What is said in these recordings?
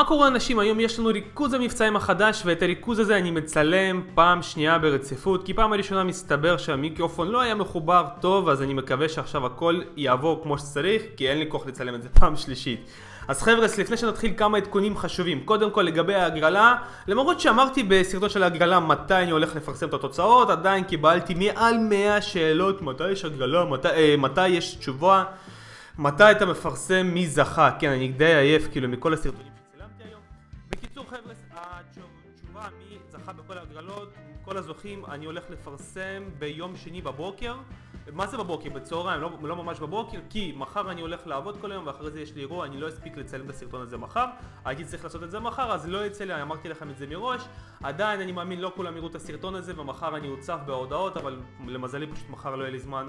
מה קורה אנשים? היום יש לנו ריכוז המבצעים החדש ואת הריכוז הזה אני מצלם פעם שנייה ברציפות כי פעם הראשונה מסתבר שהמיקרופון לא היה מחובר טוב אז אני מקווה שעכשיו הכל יעבור כמו שצריך כי אין לי כוח לצלם את זה פעם שלישית אז חבר'ה, לפני שנתחיל כמה עדכונים חשובים. קודם כל לגבי ההגרלה, למרות שאמרתי בסרטון של ההגרלה מתי אני הולך לפרסם את התוצאות, עדיין קיבלתי מעל 100 שאלות מתי יש הגרלה, מתי, אה, מתי יש תשובה, מתי אתה מפרסם מי זכה. כן, אני די עייף כאילו מכל הסרטונים כל הזוכים, אני הולך לפרסם ביום שני בבוקר. מה זה בבוקר? בצהריים, לא, לא ממש בבוקר, כי מחר אני הולך לעבוד כל היום ואחרי זה יש לי אירוע, אני לא אספיק לצלם את הסרטון הזה מחר, הייתי צריך לעשות את זה מחר, אז לא יצא לי, אמרתי לכם את זה מראש, עדיין אני מאמין לא כולם יראו את הסרטון הזה ומחר אני אוצף בהודעות, אבל למזלי פשוט מחר לא יהיה לי זמן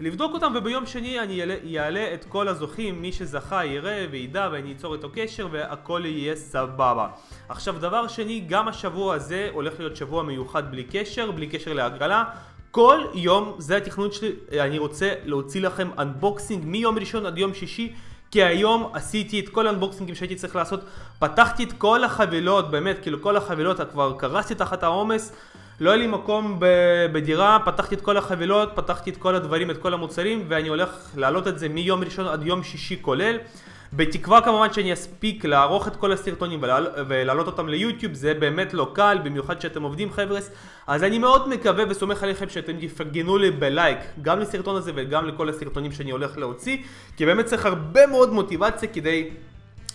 לבדוק אותם וביום שני אני אעלה את כל הזוכים, מי שזכה יראה וידע ואני אצור איתו קשר והכל יהיה סבבה. עכשיו דבר שני, גם השבוע הזה הולך להיות שבוע מיוחד בלי קשר, בלי קשר להגרלה. כל יום, זה התכנון שלי, אני רוצה להוציא לכם אנבוקסינג מיום ראשון עד יום שישי כי היום עשיתי את כל האנבוקסינגים שהייתי צריך לעשות, פתחתי את כל החבילות, באמת, כאילו כל החבילות, כבר קרסתי תחת העומס, לא היה לי מקום בדירה, פתחתי את כל החבילות, פתחתי את כל הדברים, את כל המוצרים, ואני הולך להעלות את זה מיום ראשון עד יום שישי כולל. בתקווה כמובן שאני אספיק לערוך את כל הסרטונים ולהעלות אותם ליוטיוב, זה באמת לא קל, במיוחד שאתם עובדים חבר'ס, אז אני מאוד מקווה וסומך עליכם שאתם תפרגנו לי בלייק, גם לסרטון הזה וגם לכל הסרטונים שאני הולך להוציא, כי באמת צריך הרבה מאוד מוטיבציה כדי...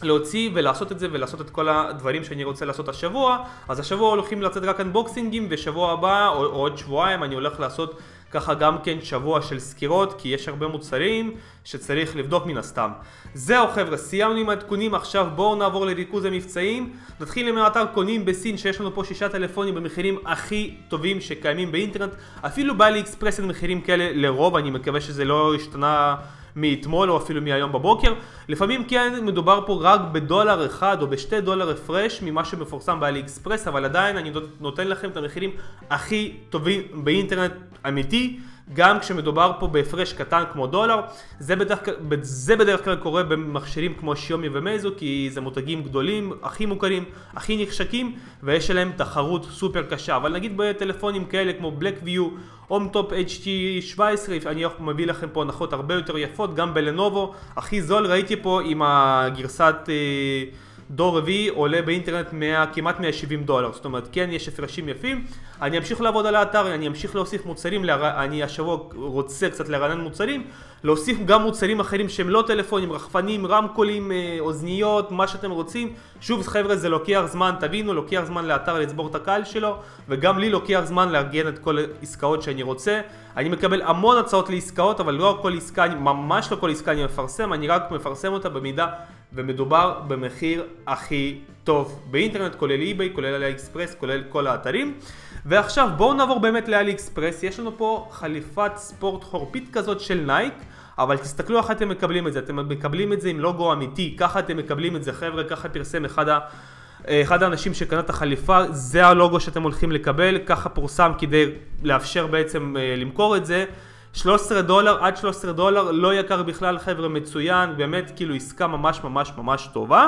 להוציא ולעשות את זה ולעשות את כל הדברים שאני רוצה לעשות השבוע אז השבוע הולכים לצאת רק אנבוקסינגים ושבוע הבא או, או עוד שבועיים אני הולך לעשות ככה גם כן שבוע של סקירות כי יש הרבה מוצרים שצריך לבדוק מן הסתם. זהו חבר'ה, סיימנו עם העדכונים, עכשיו בואו נעבור לריכוז המבצעים. נתחיל עם האתר קונים בסין שיש לנו פה שישה טלפונים במחירים הכי טובים שקיימים באינטרנט. אפילו באלי אקספרס אין מחירים כאלה לרוב, אני מקווה שזה לא השתנה מאתמול או אפילו מהיום בבוקר. לפעמים כן מדובר פה רק בדולר אחד או בשתי דולר הפרש ממה שמפורסם באלי אקספרס, אבל עדיין אני נותן לכם את המחירים הכי טובים באינטרנט אמיתי. גם כשמדובר פה בהפרש קטן כמו דולר, זה בדרך, זה בדרך כלל קורה במכשירים כמו שיומי ומייזו כי זה מותגים גדולים, הכי מוכרים, הכי נחשקים ויש עליהם תחרות סופר קשה, אבל נגיד בטלפונים כאלה כמו בלקוויו, הומטופ HT17, אני מביא לכם פה הנחות הרבה יותר יפות, גם בלנובו, הכי זול ראיתי פה עם הגרסת... אה, דור רביעי עולה באינטרנט 100, כמעט 170 דולר, זאת אומרת כן יש הפרשים יפים, אני אמשיך לעבוד על האתר, אני אמשיך להוסיף מוצרים, אני השבוע רוצה קצת לרענן מוצרים, להוסיף גם מוצרים אחרים שהם לא טלפונים, רחפנים, רמקולים, אה, אוזניות, מה שאתם רוצים, שוב חבר'ה זה לוקח זמן, תבינו, לוקח זמן לאתר לצבור את הקהל שלו, וגם לי לוקח זמן לארגן את כל העסקאות שאני רוצה, אני מקבל המון הצעות לעסקאות, אבל לא כל עסקה, ממש לא כל עסקה אני מפרסם, אני רק מפרסם אותה במידה ומדובר במחיר הכי טוב באינטרנט, כולל אי-ביי, כולל אלי אקספרס, כולל כל האתרים. ועכשיו בואו נעבור באמת לאלי אקספרס, יש לנו פה חליפת ספורט חורפית כזאת של נייק. אבל תסתכלו איך אתם מקבלים את זה, אתם מקבלים את זה עם לוגו אמיתי, ככה אתם מקבלים את זה חבר'ה, ככה פרסם אחד, ה, אחד האנשים שקנה את החליפה, זה הלוגו שאתם הולכים לקבל, ככה פורסם כדי לאפשר בעצם אה, למכור את זה. 13 דולר עד 13 דולר לא יקר בכלל חבר'ה מצוין באמת כאילו עסקה ממש ממש ממש טובה.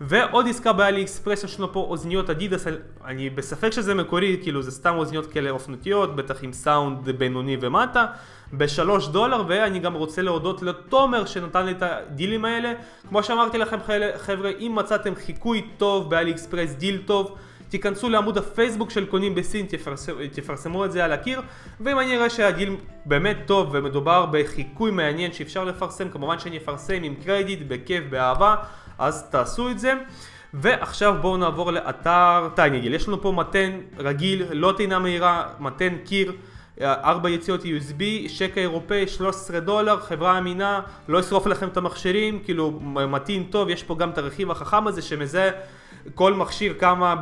ועוד עסקה באלי אקספרס יש לנו פה אוזניות אדידס אני בספק שזה מקורי כאילו זה סתם אוזניות כאלה אופנותיות בטח עם סאונד בינוני ומטה בשלוש דולר ואני גם רוצה להודות לתומר שנתן לי את הדילים האלה. כמו שאמרתי לכם חבר'ה אם מצאתם חיקוי טוב באלי אקספרס דיל טוב תיכנסו לעמוד הפייסבוק של קונים בסין, תפרסמו, תפרסמו את זה על הקיר, ואם אני אראה שהדיל באמת טוב ומדובר בחיקוי מעניין שאפשר לפרסם, כמובן שאני אפרסם עם קרדיט, בכיף, באהבה, אז תעשו את זה. ועכשיו בואו נעבור לאתר טייניגל, יש לנו פה מתן רגיל, לא טעינה מהירה, מתן קיר. ארבע יציאות USB, שקע אירופאי, 13 דולר, חברה אמינה, לא ישרוף לכם את המכשירים, כאילו מתאים טוב, יש פה גם את הרכיב החכם הזה שמזהה כל מכשיר כמה,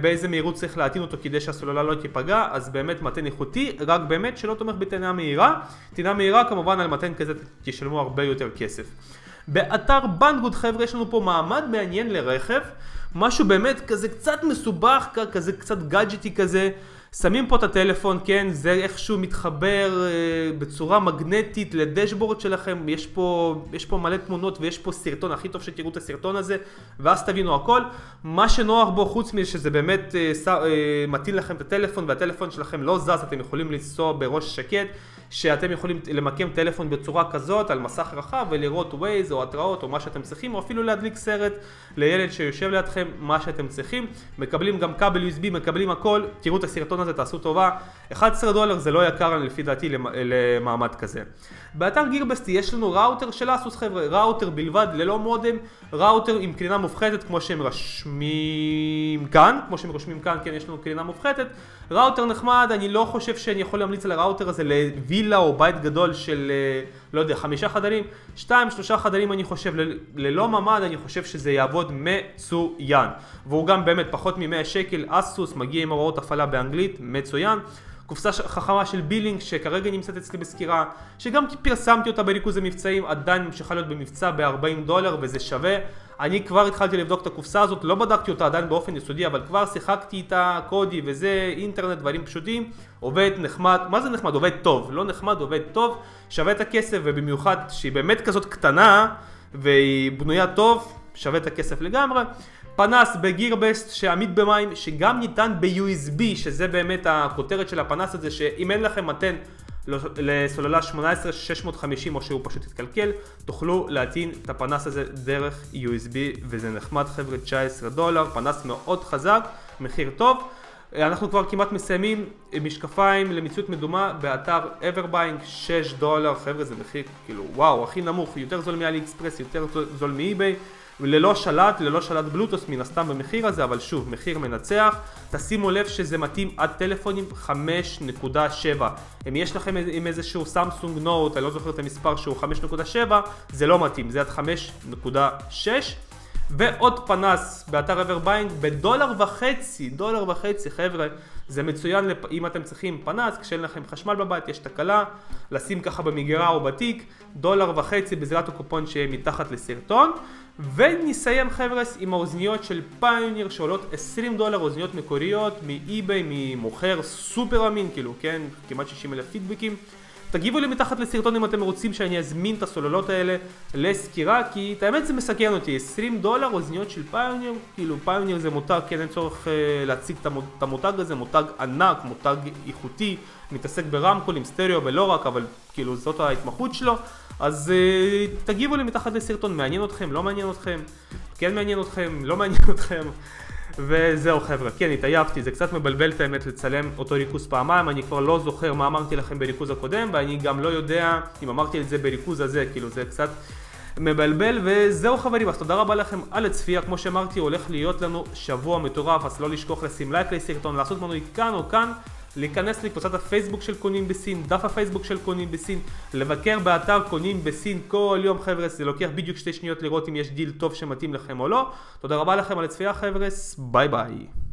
באיזה מהירות צריך להטעין אותו כדי שהסוללה לא תיפגע, אז באמת מתן איכותי, רק באמת שלא תומך בטעינה מהירה. טעינה מהירה כמובן על מתן כזה תשלמו הרבה יותר כסף. באתר בנדגוד חבר'ה יש לנו פה מעמד מעניין לרכב, משהו באמת כזה קצת מסובך, כזה קצת גאדג'טי כזה. שמים פה את הטלפון, כן, זה איכשהו מתחבר אה, בצורה מגנטית לדשבורד שלכם, יש פה, יש פה מלא תמונות ויש פה סרטון, הכי טוב שתראו את הסרטון הזה, ואז תבינו הכל. מה שנוח בו, חוץ מזה שזה באמת אה, אה, מטיל לכם את הטלפון והטלפון שלכם לא זז, אתם יכולים לנסוע בראש שקט. שאתם יכולים למקם טלפון בצורה כזאת על מסך רחב ולראות ווייז או התראות או מה שאתם צריכים או אפילו להדליק סרט לילד שיושב לידכם מה שאתם צריכים. מקבלים גם כבל USB מקבלים הכל. תראו את הסרטון הזה תעשו טובה. 11 דולר זה לא יקר לפי דעתי למעמד כזה. באתר גירבסטי יש לנו ראוטר של אסוס חבר'ה. ראוטר בלבד ללא מודם. ראוטר עם קרינה מופחתת כמו שהם רשמים כאן. כמו שהם רושמים כאן כן יש לנו קרינה מופחתת ראוטר נחמד אני לא חושב שאני יכול להמליץ על הראוטר הזה וילה או בית גדול של, אה, לא יודע, חמישה חדרים, שתיים, שלושה חדרים אני חושב, ללא ממ"ד אני חושב שזה יעבוד מצוין. והוא גם באמת פחות מ-100 שקל, אסוס, מגיע עם הוראות הפעלה באנגלית, מצוין. קופסה חכמה של Beelink שכרגע נמצאת אצלי בסקירה, שגם פרסמתי אותה בריכוז המבצעים, עדיין ממשיכה להיות במבצע ב-40 דולר וזה שווה. אני כבר התחלתי לבדוק את הקופסה הזאת, לא בדקתי אותה עדיין באופן יסודי, אבל כבר שיחקתי איתה קודי וזה, אינטרנט, דברים פשוטים, עובד נחמד, מה זה נחמד? עובד טוב, לא נחמד, עובד טוב, שווה את הכסף ובמיוחד שהיא באמת כזאת קטנה והיא בנויה טוב, שווה את הכסף לגמרי. פנס בגירבסט שעמיד במים, שגם ניתן ב-USB, שזה באמת הכותרת של הפנס הזה, שאם אין לכם מתן לסוללה 18650 או שהוא פשוט יתקלקל, תוכלו להטעין את הפנס הזה דרך USB וזה נחמד חבר'ה 19 דולר, פנס מאוד חזק, מחיר טוב. אנחנו כבר כמעט מסיימים משקפיים למציאות מדומה באתר Everbuying 6 דולר, חבר'ה זה מחיר כאילו וואו הכי נמוך, יותר זול מ AliExpress, יותר זול מ eBay ללא שלט, ללא שלט בלוטות' מן הסתם במחיר הזה, אבל שוב, מחיר מנצח. תשימו לב שזה מתאים עד טלפונים 5.7. אם יש לכם עם איזשהו סמסונג Note, אני לא זוכר את המספר שהוא 5.7, זה לא מתאים, זה עד 5.6. ועוד פנס באתר Everbuying בדולר וחצי, דולר וחצי חבר'ה, זה מצוין לפ... אם אתם צריכים פנס, כשאין לכם חשמל בבית, יש תקלה, לשים ככה במגירה או בתיק, דולר וחצי בעזרת הקופון שיהיה מתחת לסרטון. ונסיים חבר'ס עם האוזניות של Pioneer שעולות 20 דולר, אוזניות מקוריות מ eBay, ממוכר סופר אמין, כאילו, כן, כמעט 60 אלף פידבקים. תגיבו לי מתחת לסרטון אם אתם רוצים שאני אזמין את הסוללות האלה לסקירה, כי את האמת זה מסכן אותי, 20 דולר אוזניות של פיוניר, כאילו פיוניר זה מותג, כן אין צורך uh, להציג את המותג הזה, מותג ענק, מותג איכותי, מתעסק ברמקולים, סטריאו ולא רק, אבל כאילו זאת ההתמחות שלו, אז uh, תגיבו לי מתחת לסרטון, מעניין אתכם, לא מעניין אתכם, כן מעניין אתכם, לא מעניין אתכם. וזהו חבר'ה, כן התעייפתי, זה קצת מבלבל את האמת לצלם אותו ריכוז פעמיים, אני כבר לא זוכר מה אמרתי לכם בריכוז הקודם ואני גם לא יודע אם אמרתי את זה בריכוז הזה, כאילו זה קצת מבלבל. וזהו חברים, אז תודה רבה לכם על הצפייה, כמו שאמרתי הולך להיות לנו שבוע מטורף, אז לא לשכוח לשים לייק לסרטון, לעשות מנוי כאן או כאן להיכנס לקבוצת הפייסבוק של קונים בסין, דף הפייסבוק של קונים בסין, לבקר באתר קונים בסין כל יום חבר'ס, זה לוקח בדיוק שתי שניות לראות אם יש דיל טוב שמתאים לכם או לא. תודה רבה לכם על הצפייה חבר'ס, ביי ביי.